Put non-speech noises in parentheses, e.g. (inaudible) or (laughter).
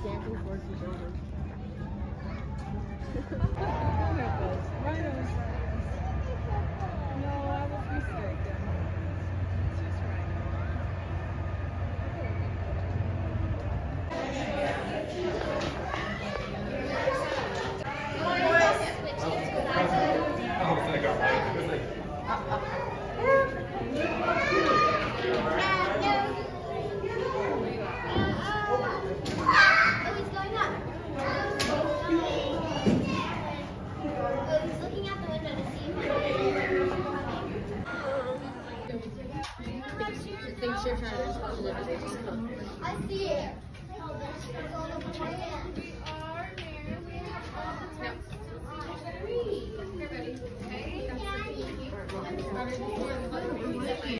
stand before over. (laughs) Thinks you're trying to respond to it, just. I see it. There's it's all over my hand. We are there. We have Three. Everybody, okay?